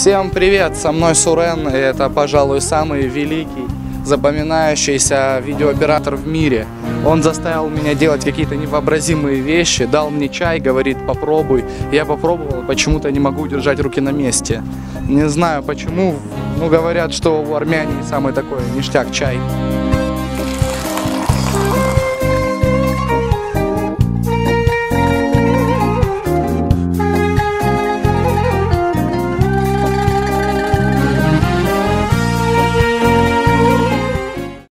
Всем привет, со мной Сурен, и это, пожалуй, самый великий, запоминающийся видеооператор в мире. Он заставил меня делать какие-то невообразимые вещи, дал мне чай, говорит, попробуй. Я попробовал, почему-то не могу удержать руки на месте. Не знаю почему, ну говорят, что у армяне самый такой ништяк чай.